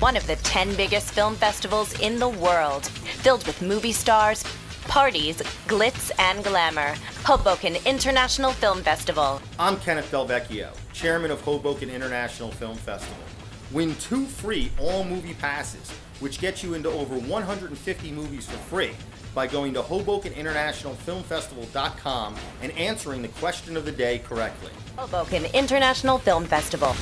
one of the 10 biggest film festivals in the world, filled with movie stars, parties, glitz, and glamour. Hoboken International Film Festival. I'm Kenneth Del Vecchio, chairman of Hoboken International Film Festival. Win two free all movie passes, which gets you into over 150 movies for free by going to HobokenInternationalFilmFestival.com and answering the question of the day correctly. Hoboken International Film Festival.